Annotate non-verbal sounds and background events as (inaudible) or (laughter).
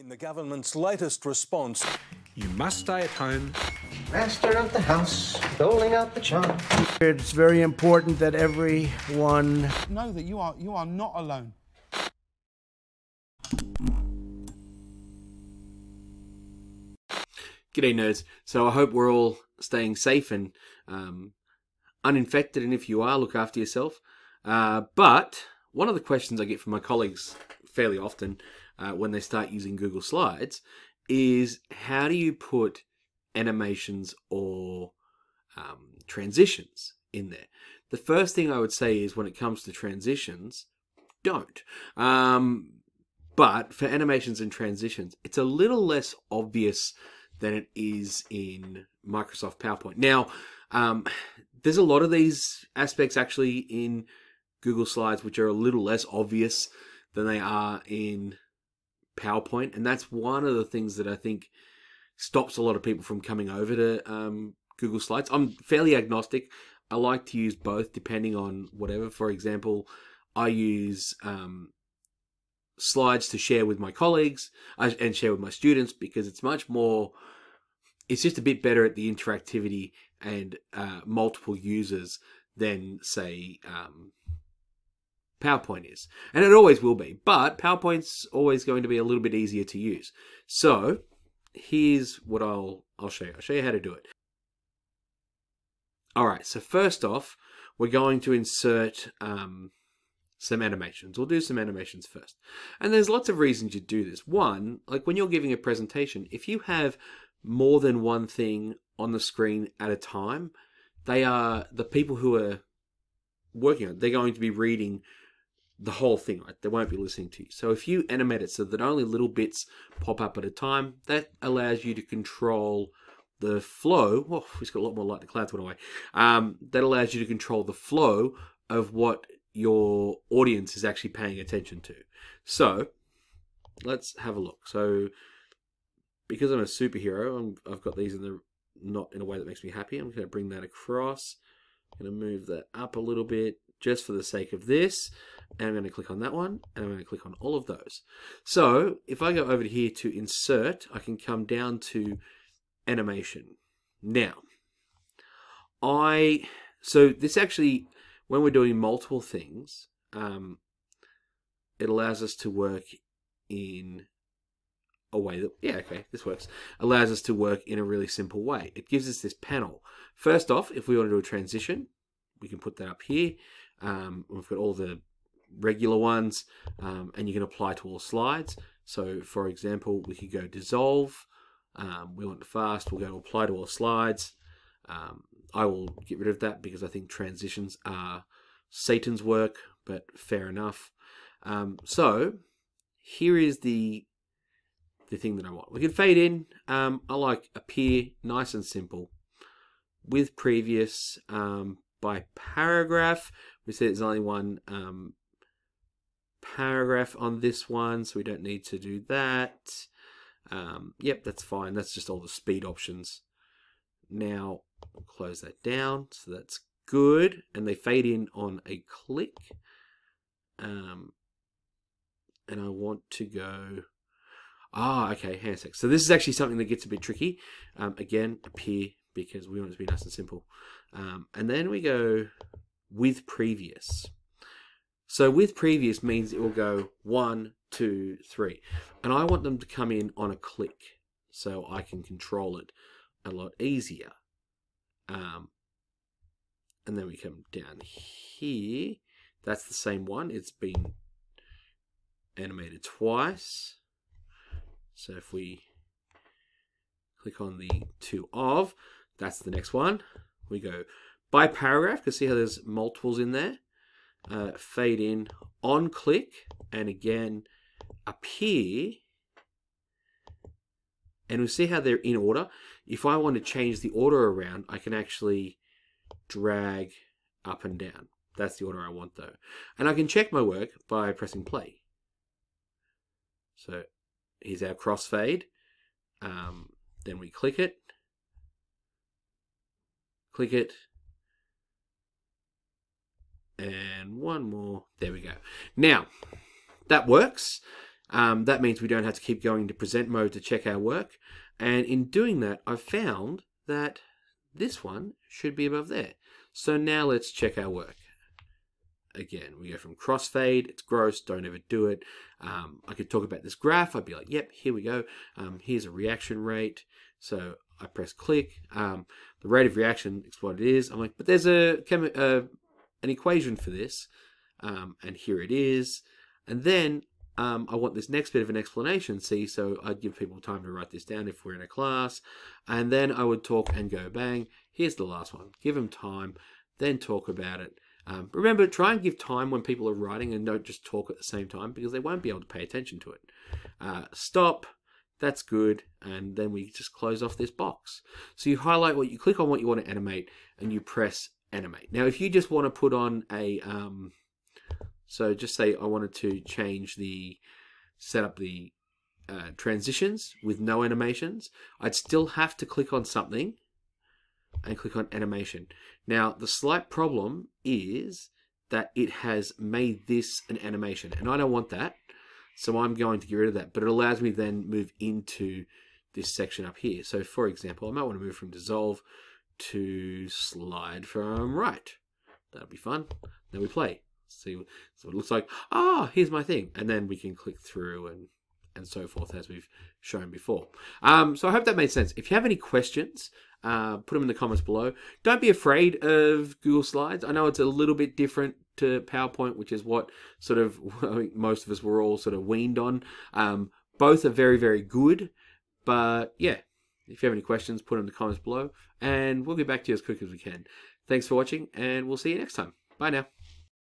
In the government's latest response, You must stay at home. Master of the house, doling out the charm. It's very important that everyone know that you are you are not alone. G'day, nerds. So I hope we're all staying safe and um, uninfected, and if you are, look after yourself. Uh, but one of the questions I get from my colleagues fairly often uh, when they start using Google Slides is how do you put animations or um, transitions in there? The first thing I would say is when it comes to transitions, don't. Um, but for animations and transitions, it's a little less obvious than it is in Microsoft PowerPoint. Now, um, there's a lot of these aspects actually in Google Slides which are a little less obvious than they are in PowerPoint, and that's one of the things that I think stops a lot of people from coming over to um, Google Slides. I'm fairly agnostic. I like to use both depending on whatever. For example, I use um, slides to share with my colleagues uh, and share with my students because it's much more it's just a bit better at the interactivity and uh, multiple users than say um, PowerPoint is, and it always will be. But PowerPoint's always going to be a little bit easier to use. So here's what I'll I'll show you. I'll show you how to do it. All right. So first off, we're going to insert um, some animations. We'll do some animations first. And there's lots of reasons you do this. One, like when you're giving a presentation, if you have more than one thing on the screen at a time, they are the people who are working on it, they're going to be reading the whole thing, right? They won't be listening to you. So if you animate it so that only little bits pop up at a time, that allows you to control the flow. Oh, we've (laughs) got a lot more light. The clouds went away. Um, that allows you to control the flow of what your audience is actually paying attention to. So let's have a look. So because I'm a superhero, i have got these in the not in a way that makes me happy. I'm going to bring that across. I'm going to move that up a little bit just for the sake of this. And I'm going to click on that one, and I'm going to click on all of those. So if I go over here to insert, I can come down to animation. Now, I, so this actually, when we're doing multiple things, um, it allows us to work in a way that, yeah, okay, this works, allows us to work in a really simple way. It gives us this panel. First off, if we want to do a transition, we can put that up here. Um, we've got all the regular ones, um, and you can apply to all slides. So, for example, we could go dissolve. Um, we want fast. We'll go to apply to all slides. Um, I will get rid of that because I think transitions are Satan's work, but fair enough. Um, so, here is the the thing that I want. We can fade in. Um, I like appear, nice and simple. With previous um, by paragraph, we see there's only one um, paragraph on this one, so we don't need to do that. Um, yep, that's fine. That's just all the speed options. Now, we'll close that down, so that's good. And they fade in on a click. Um, and I want to go Ah, okay, hang a sec. So this is actually something that gets a bit tricky. Um, again, appear because we want it to be nice and simple. Um, and then we go with previous. So with previous means it will go one, two, three. And I want them to come in on a click so I can control it a lot easier. Um, and then we come down here. That's the same one. It's been animated twice. So if we click on the two of, that's the next one. We go by paragraph, because see how there's multiples in there. Uh, fade in on click, and again appear. And we see how they're in order. If I want to change the order around, I can actually drag up and down. That's the order I want though. And I can check my work by pressing play. So here's our crossfade. Um, then we click it, click it, and one more. There we go. Now, that works. Um, that means we don't have to keep going to present mode to check our work. And in doing that, I've found that this one should be above there. So now let's check our work. Again, we go from crossfade, it's gross, don't ever do it. Um, I could talk about this graph, I'd be like, yep, here we go. Um, here's a reaction rate. So I press click. Um, the rate of reaction is what it is. I'm like, but there's a, uh, an equation for this. Um, and here it is. And then um, I want this next bit of an explanation, see, so I'd give people time to write this down if we're in a class. And then I would talk and go, bang, here's the last one. Give them time, then talk about it. Um, remember, try and give time when people are writing and don't just talk at the same time because they won't be able to pay attention to it. Uh, stop, that's good, and then we just close off this box. So you highlight what you click on what you want to animate and you press animate. Now, if you just want to put on a, um, so just say I wanted to change the, set up the uh, transitions with no animations, I'd still have to click on something and click on animation. Now, the slight problem is that it has made this an animation, and I don't want that, so I'm going to get rid of that, but it allows me then move into this section up here. So, for example, I might want to move from dissolve to slide from right. That'll be fun. Then we play. See what it looks like. Ah, oh, here's my thing. And then we can click through and and so forth as we've shown before. Um, so I hope that made sense. If you have any questions, uh, put them in the comments below. Don't be afraid of Google Slides. I know it's a little bit different to PowerPoint, which is what sort of (laughs) most of us were all sort of weaned on. Um, both are very, very good. But yeah, if you have any questions, put them in the comments below. And we'll get back to you as quick as we can. Thanks for watching, and we'll see you next time. Bye now.